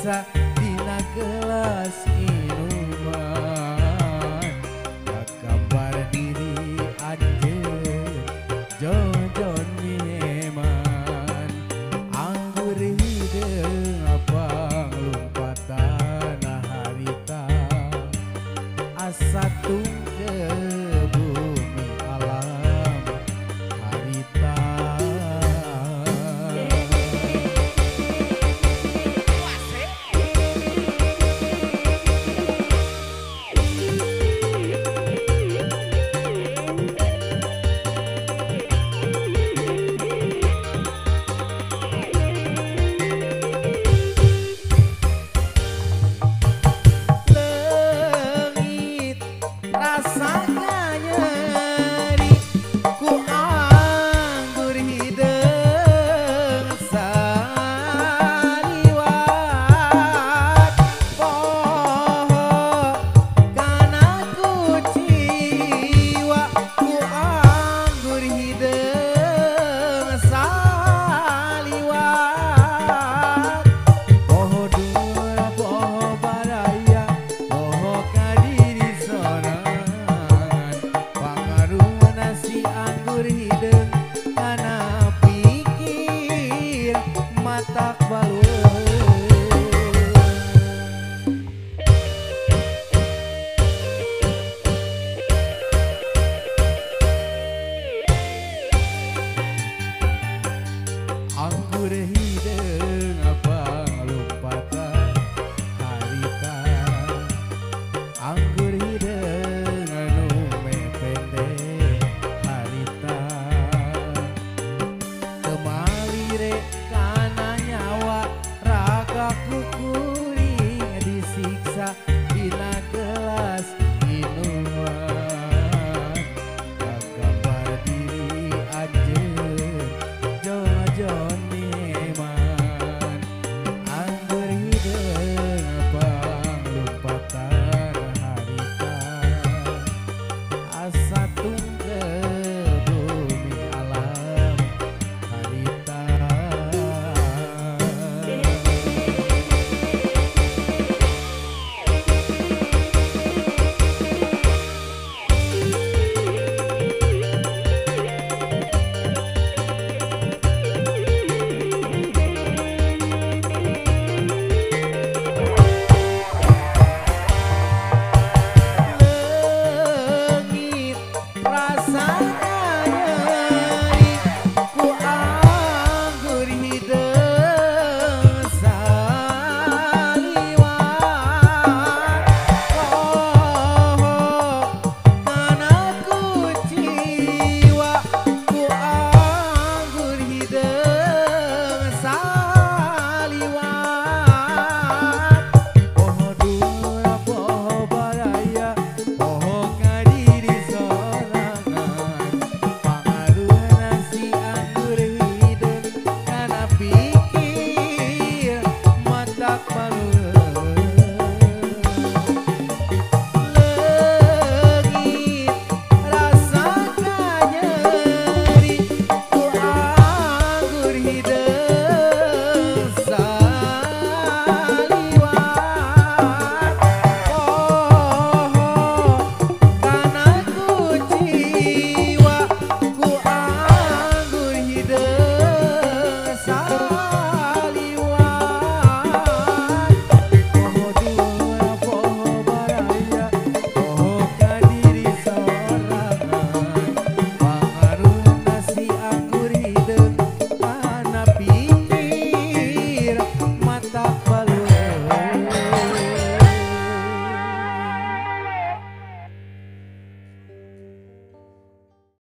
disiksa Mauri. be